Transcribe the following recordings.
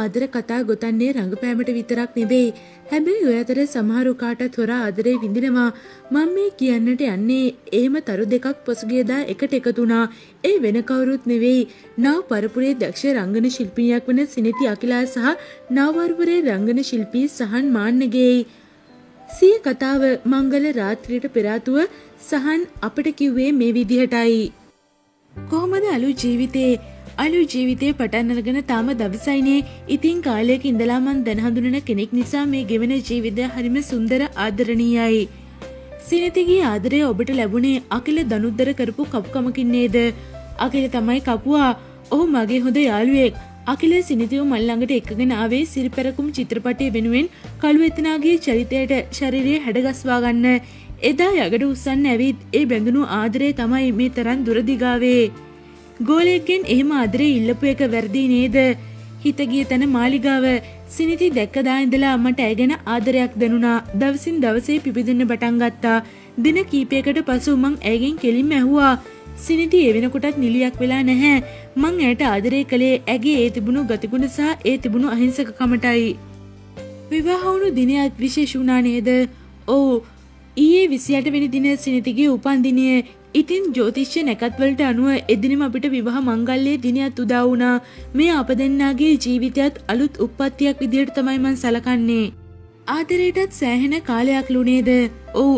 ආදර කතා ගොතන්නේ රඟපෑමට විතරක් නෙවෙයි. හැබැයි ඔය අතර සමහරු කාටත් හොරා ආදරේ විඳිනවා. මම මේ කියන්නට යන්නේ එහෙම තරු දෙකක් පසුගියදා එකට එකතුණා. ඒ වෙන කවුරුත් නෙවෙයි. නව පරපුරේ දක්ෂ රංගන ශිල්පිනියක් වන සිනිති අකිලා සහ නව පරපුරේ රංගන ශිල්පී සහන් මාන්නගේයි. සිය කතාව මංගල රාත්‍රියට පෙරාතුව සහන් අපට කිව්වේ මේ විදිහටයි. කොහොමද අලු ජීවිතේ අලු ජීවිතේ පටන් අරගෙන තාම දවසයිනේ. ඉතින් කාලයක ඉඳලා මං දැන හඳුනන කෙනෙක් නිසා මේ ගෙවෙන ජීවිතය හරිම සුන්දර ආදරණීයයි. සිනතිගේ ආදරය ඔබට ලැබුණේ අකිල දනුද්දර කරපු කපුකමකින් නේද? අකිල තමයි කපුවා. ඔහු මගේ හොඳ යාළුවෙක්. අකිල සිනිතිව මල් ළඟට එක්කගෙන ආවේ සිරිපැරකුම් චිත්‍රපටය වෙනුවෙන් කළු එතනාගේ චරිතයට ශරීරය හැඩගස්වා ගන්න. එදා යගඩ උස්සන්න ඇවිත් ඒ බැඳුණු ආදරේ තමයි මේ තරම් දුරදිගාවේ. ගෝලයෙක්ගෙන් එහෙම අදරේ ඉල්ලපු එක වැරදි නේද? හිතගිය තැන මාලිගාව සිනිති දැක්කදා ඉඳලා මට ඇගෙන ආදරයක් දැනුණා. දවසින් දවසේ පිපිදෙන්න පටන් ගත්තා. දින කීපයකට පසු මං ඇගෙන් කෙලින්ම ඇහුවා. සිනිති ඒ වෙනකොටත් නිලියක් වෙලා නැහැ. මං ඇයට ආදරය කළේ ඇගේ ඒ තිබුණු ගතිගුණ සහ ඒ තිබුණු අහිංසකකමටයි. විවාහ වුණු දිනයක් විශේෂ වුණා නේද? ඔව්. ඊයේ 28 වෙනි දින සිනිතිගේ උපන්දිනය ඉතින් ජෝතිෂ්‍ය නැකත්වලට අනුව එදිනම අපිට විවාහ මංගල්‍යයේ දිනයක් උදා වුණා. මේ අප දෙන්නාගේ ජීවිතයත් අලුත් උප්පත්තියක් විදිහට තමයි මං සලකන්නේ. ආදරයටත් සෑහෙන කාලයක් ලුනේද? ඔව්.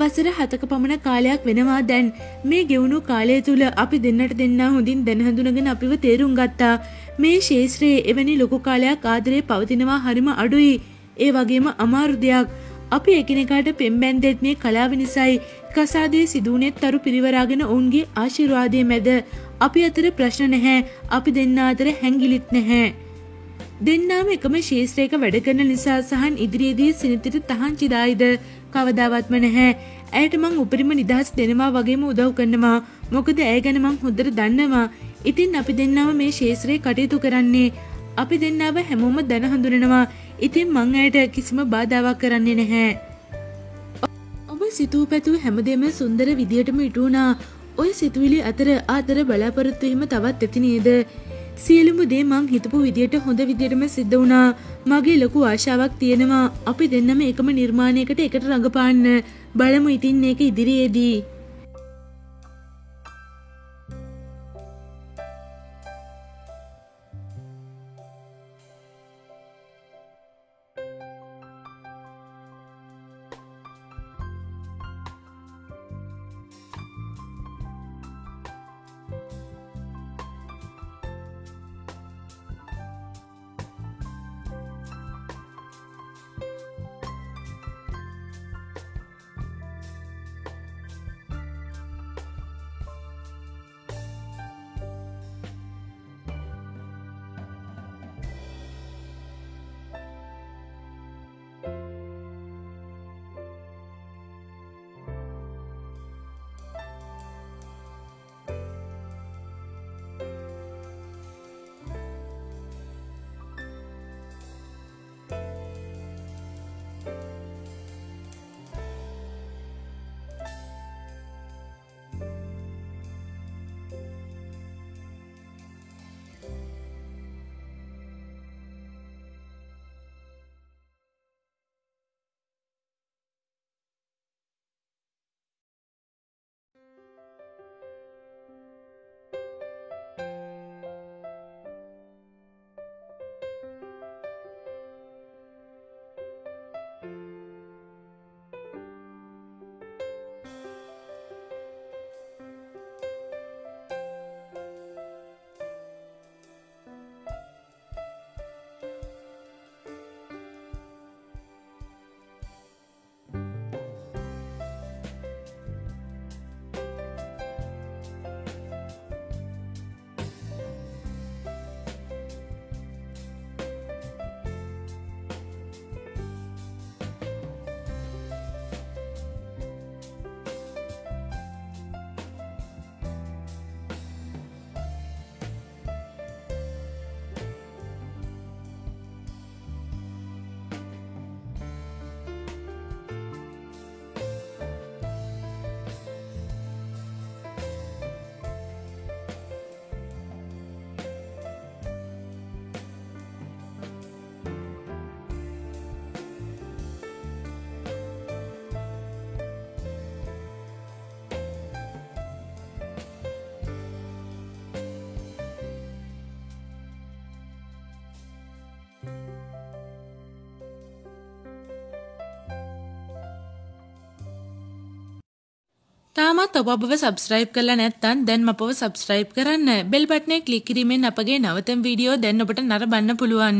වසර හතක පමණ කාලයක් වෙනවා දැන් මේ ගෙවුණු කාලය තුළ අපි දෙන්නට දෙන්නා හොඳින් දැන හඳුනගෙන අපිව තේරුම් ගත්තා. මේ ශේෂ්ත්‍රයේ එවැනි ලොකු කාලයක් ආදරේ පවතිනවා හරිම අඩුයි. ඒ වගේම අමාරු දෙයක්. අපි එකිනෙකාට පෙම්බැන්දෙත් මේ කලාව නිසයි කසාදේ සිදුවනෙත් තරු පිරිවරාගෙන ඔවුන්ගේ ආශිර්වාදය මැද අපි අතර ප්‍රශ්න නැහැ අපි දෙන්න අතර හැංගිලිත් නැහැ. දෙන්නාම එකම ශේෂත්‍රයක වැඩ කරන නිසා සහන් ඉදිරියේදී සිනිතට තහංචිදායිද කවදාවත්ම නැහැ. ඇයට මං උපරිම නිදහස් දෙනවා වගේම උදව් කරනවා. මොකද ඇය ගැන මං හොඳට දන්නවා. ඉතින් අපි දෙන්නම මේ ශේෂ්ත්‍රයේ කටයුතු කරන්නේ. අපි දෙන්නාව හැමෝම දැන හඳුනනවා. ඉතින් මං ඇයට කිසිම බාධාවක් කරන්නේ නැහැ. ඔබ සිතූ පැතුූ හැමදේම සුන්දර විදිහටම ඉටුුණා ඔය සිතුවිලි අතර ආතර බලාපොරොත්තුවීම තවත් ඇති නේද. සියලුම දේ මං හිතපු විදියට හොඳ විදියටම සිද්ධ වුණා. මගේ ලොකු ආශාවක් තියෙනවා. අපි දෙන්නම එකම නිර්මාණයකට එකට රඟපාන්න. බලමු ඉතින් ඒක ඉදිරියේදී. තාමත් ඔබ අපව සබස්ක්‍රයිබ් කරලා නැත්නම් දැන් අපව සබස්ක්‍රයිබ් කරන්න. බෙල් බටනේ ක්ලික් කිරීමෙන් අපගේ නවතම වීඩියෝ දැන් ඔබට නරඹන්න පුළුවන්.